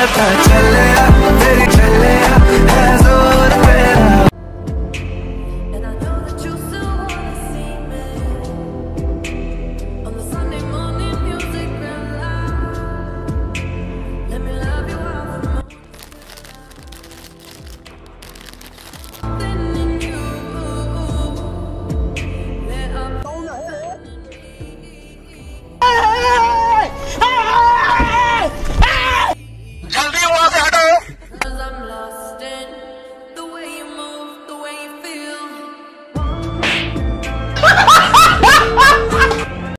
that I tell it.